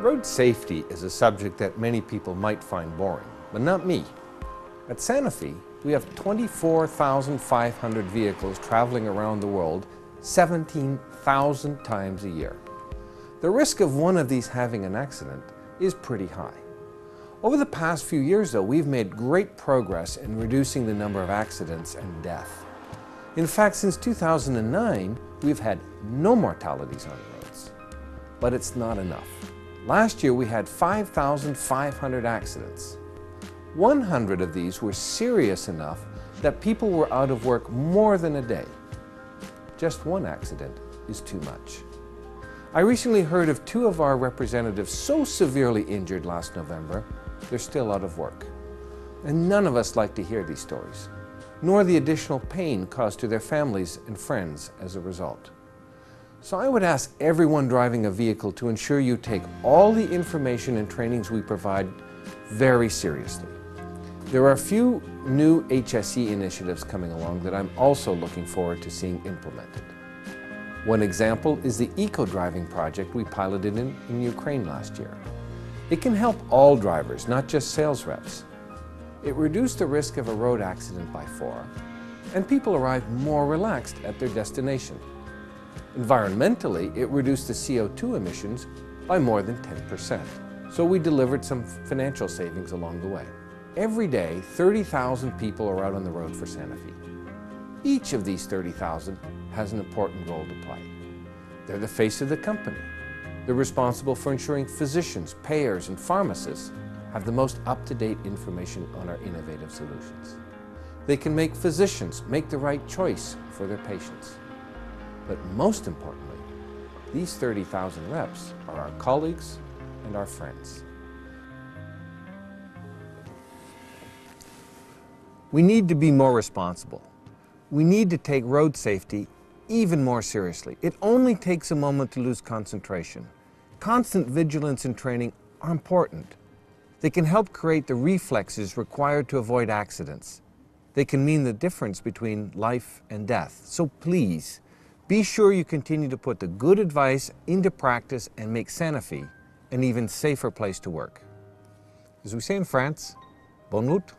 Road safety is a subject that many people might find boring, but not me. At Sanofi, we have 24,500 vehicles traveling around the world 17,000 times a year. The risk of one of these having an accident is pretty high. Over the past few years, though, we've made great progress in reducing the number of accidents and death. In fact, since 2009, we've had no mortalities on roads. But it's not enough. Last year we had 5,500 accidents. 100 of these were serious enough that people were out of work more than a day. Just one accident is too much. I recently heard of two of our representatives so severely injured last November, they're still out of work. And none of us like to hear these stories, nor the additional pain caused to their families and friends as a result. So I would ask everyone driving a vehicle to ensure you take all the information and trainings we provide very seriously. There are a few new HSE initiatives coming along that I'm also looking forward to seeing implemented. One example is the eco-driving project we piloted in, in Ukraine last year. It can help all drivers, not just sales reps. It reduced the risk of a road accident by four, and people arrive more relaxed at their destination. Environmentally, it reduced the CO2 emissions by more than 10%. So we delivered some financial savings along the way. Every day, 30,000 people are out on the road for Sanofi. Each of these 30,000 has an important role to play. They're the face of the company. They're responsible for ensuring physicians, payers, and pharmacists have the most up-to-date information on our innovative solutions. They can make physicians make the right choice for their patients. But most importantly, these 30,000 reps are our colleagues and our friends. We need to be more responsible. We need to take road safety even more seriously. It only takes a moment to lose concentration. Constant vigilance and training are important. They can help create the reflexes required to avoid accidents. They can mean the difference between life and death. So please, be sure you continue to put the good advice into practice and make Sanofi an even safer place to work. As we say in France, bonne route.